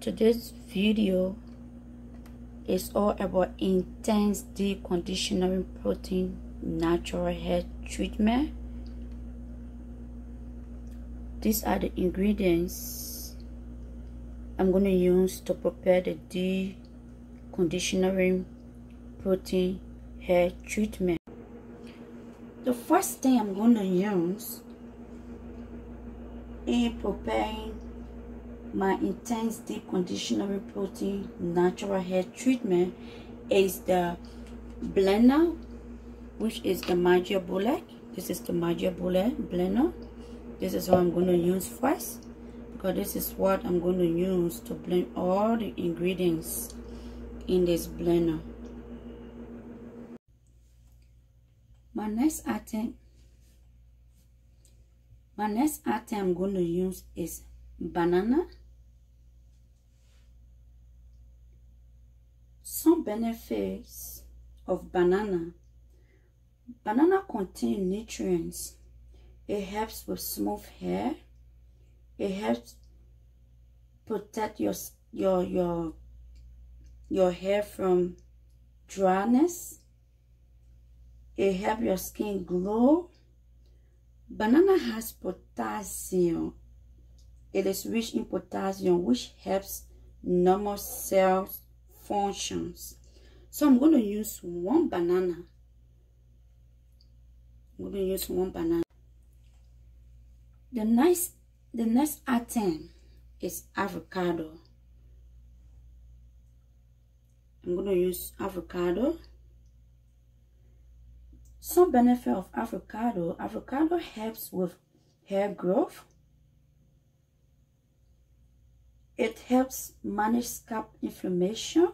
today's video is all about intense deep conditioning protein natural hair treatment. These are the ingredients I'm going to use to prepare the deep conditioning protein hair treatment. The first thing I'm going to use in preparing my intense deep conditioner protein natural hair treatment is the blender which is the Magic Bullet this is the Magic Bullet blender. This is what I'm going to use first because this is what I'm going to use to blend all the ingredients in this blender. My next item my next item I'm going to use is banana. Some benefits of banana. Banana contains nutrients. It helps with smooth hair. It helps protect your your your your hair from dryness. It helps your skin glow Banana has potassium. It is rich in potassium which helps normal cells functions. So I'm going to use one banana. I'm going to use one banana. The next, the next item is avocado. I'm going to use avocado. Some benefit of avocado. Avocado helps with hair growth. It helps manage scalp inflammation.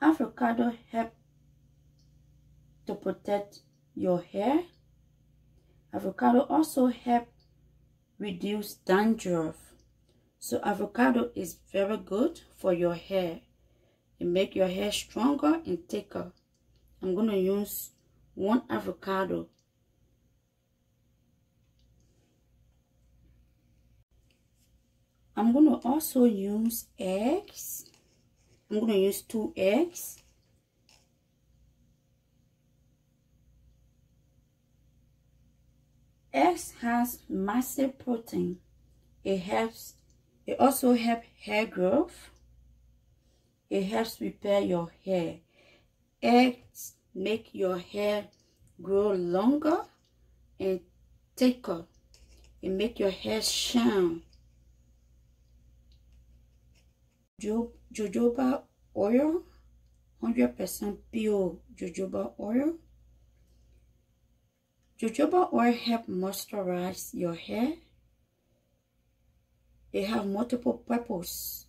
Avocado help to protect your hair. Avocado also help reduce dandruff. So avocado is very good for your hair. It make your hair stronger and thicker. I'm going to use one avocado. I'm going to also use eggs. I'm going to use two eggs. Eggs has massive protein. It helps, it also helps hair growth. It helps repair your hair. Eggs make your hair grow longer and thicker. It make your hair shine. Jo jojoba oil, 100% pure jojoba oil. Jojoba oil help moisturize your hair. It have multiple purpose.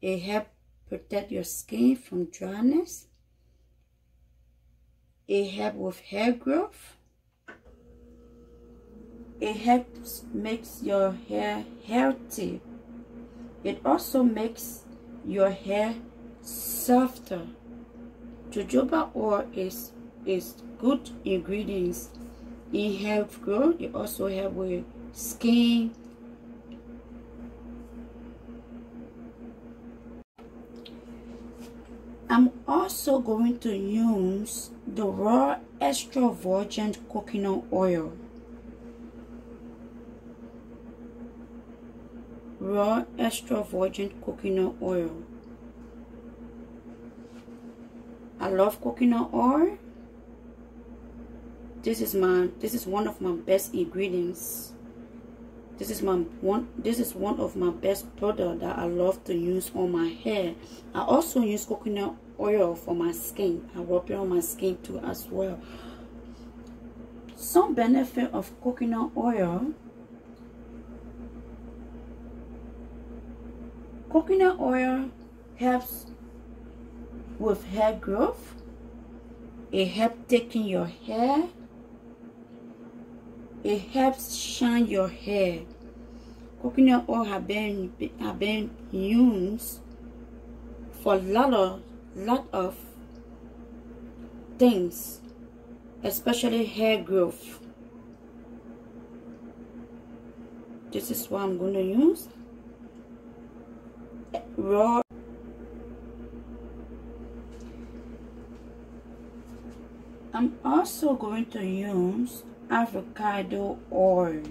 It help protect your skin from dryness it helps with hair growth. It helps makes your hair healthy. It also makes your hair softer. Jojoba oil is is good ingredients in hair growth. It also helps with skin I'm also going to use the raw extra virgin coconut oil. Raw extra virgin coconut oil. I love coconut oil. This is my this is one of my best ingredients this is my one this is one of my best product that i love to use on my hair i also use coconut oil for my skin i rub it on my skin too as well some benefit of coconut oil coconut oil helps with hair growth it helps taking your hair it helps shine your hair. Coconut oil have been have been used for a lot of lot of things, especially hair growth. This is what I'm going to use. I'm also going to use avocado oil.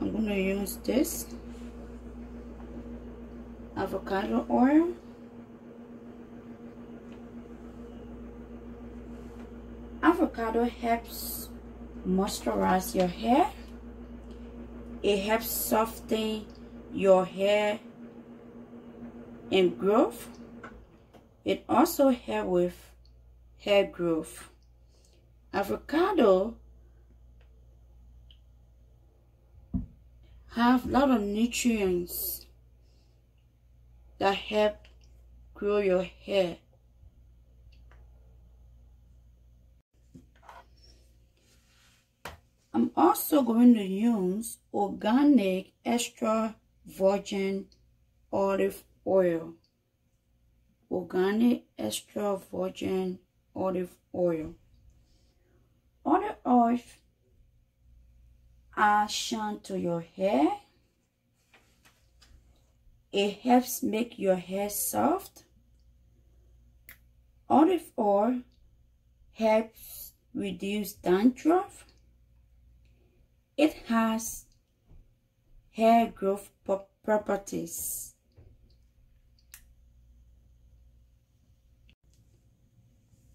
I'm going to use this avocado oil. Avocado helps moisturize your hair. It helps soften your hair and growth. It also helps with hair growth. Avocado have a lot of nutrients that help grow your hair. I'm also going to use organic extra virgin olive oil. Organic extra virgin olive oil. Olive oil adds shine to your hair. It helps make your hair soft. Olive oil helps reduce dandruff it has hair growth properties.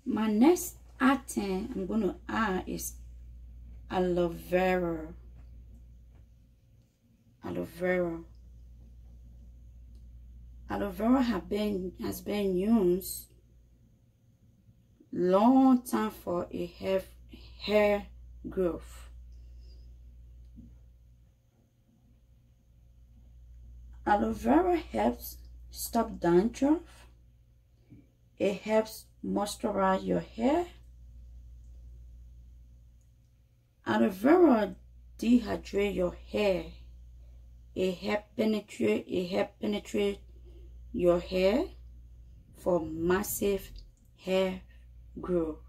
My next item I'm going to add is aloe vera. Aloe vera. Aloe vera have been has been used long time for a hair hair growth. Aloe vera helps stop dandruff. It helps moisturize your hair. Aloe vera dehydrate your hair. It help penetrate. It help penetrate your hair for massive hair growth.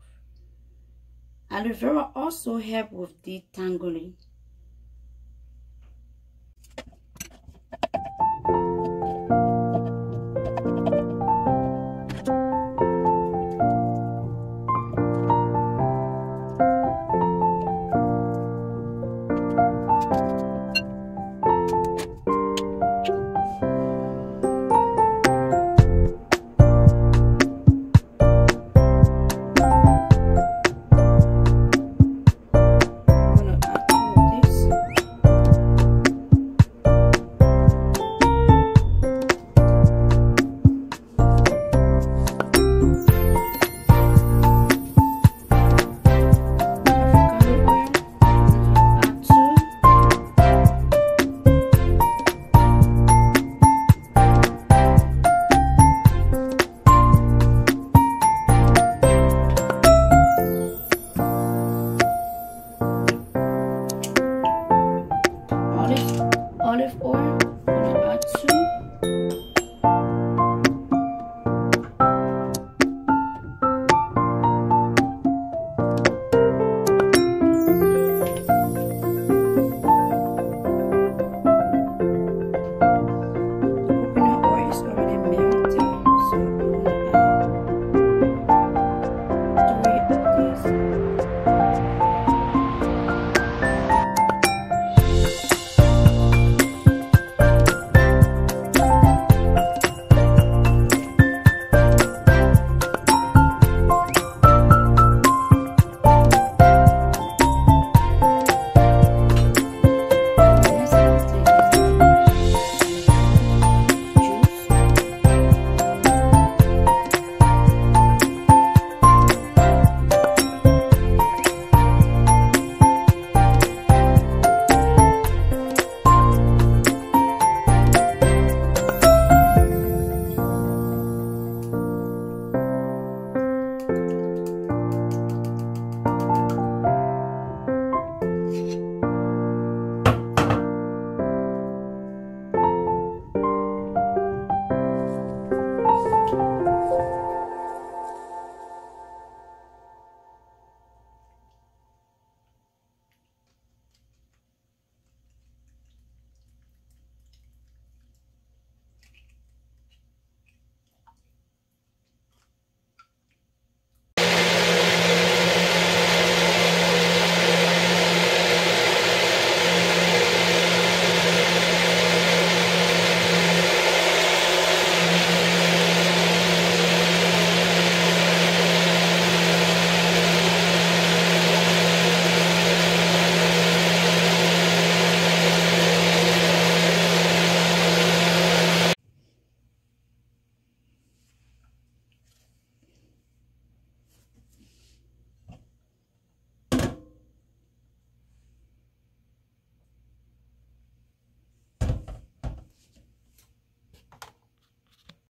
Aloe vera also help with detangling. olive oil.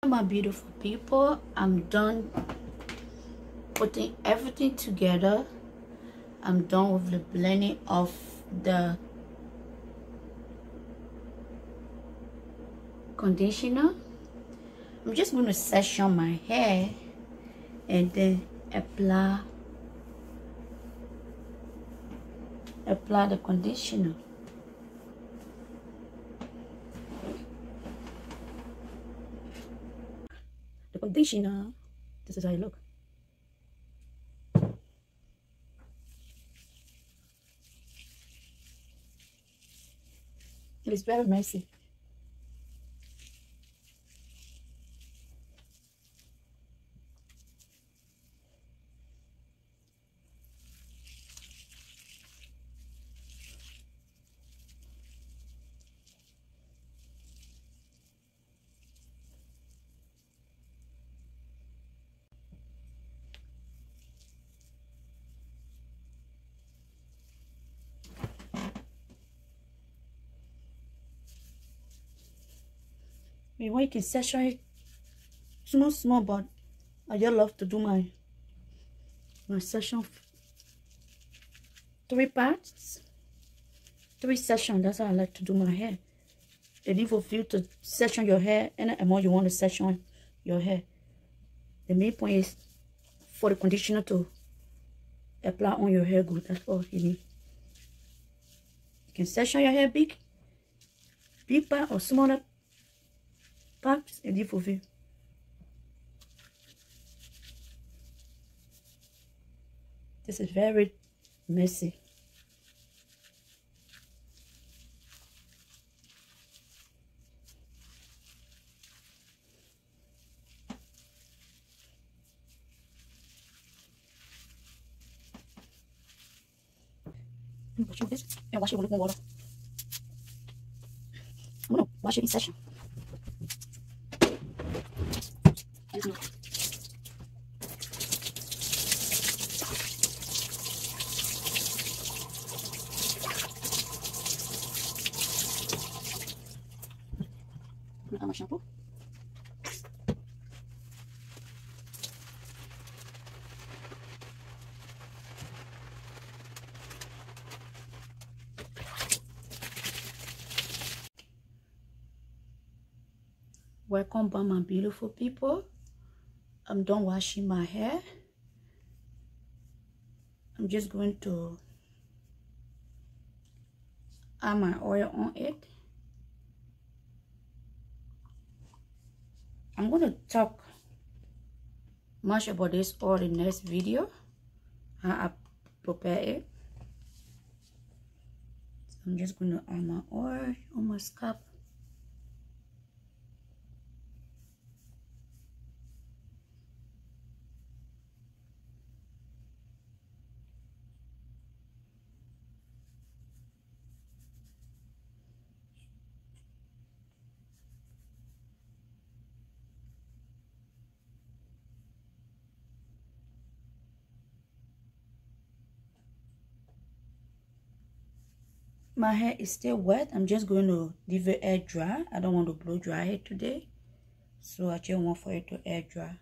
My beautiful people. I'm done putting everything together. I'm done with the blending of the conditioner. I'm just going to section my hair and then apply apply the conditioner this is how you look. It is very messy you can saturate small small but I just love to do my my session. Three parts? Three sessions that's how I like to do my hair. And if you feel to section your hair any amount you want to section your hair. The main point is for the conditioner to apply on your hair good that's all you need. You can section your hair big big part or smaller Pas et dit faut. This is very messy. Wash it with water. I'm gonna wash it in session. Gunakan shampoo. Welcome back my beautiful people. I'm done washing my hair. I'm just going to add my oil on it. I'm going to talk much about this all in the next video. How I prepare it. So I'm just going to add my oil on my scalp. My hair is still wet. I'm just going to leave it air dry. I don't want to blow dry it today. So i just want for it to air dry.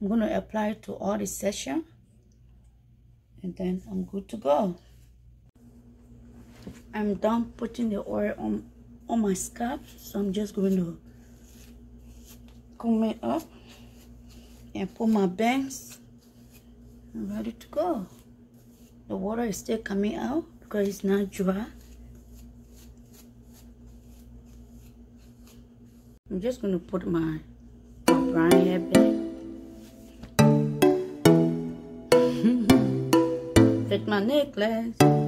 I'm going to apply it to all the section and then I'm good to go. I'm done putting the oil on on my scalp. So i'm just going to comb it up and put my bangs. I'm ready to go. The water is still coming out because it's not dry. I'm just going to put my brown hair back. Fit my necklace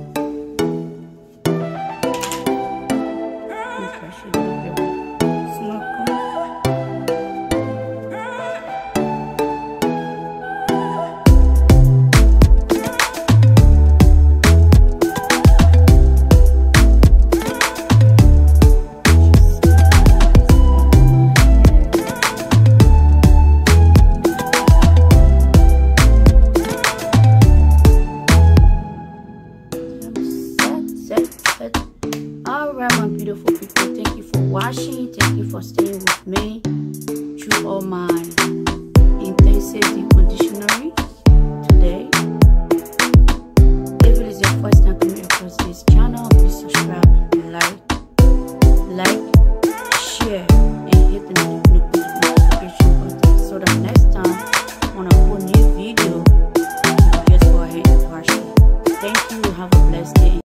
perfect. All right, my beautiful people. Thank you for watching. Thank you for staying with me through all my intensity conditioning.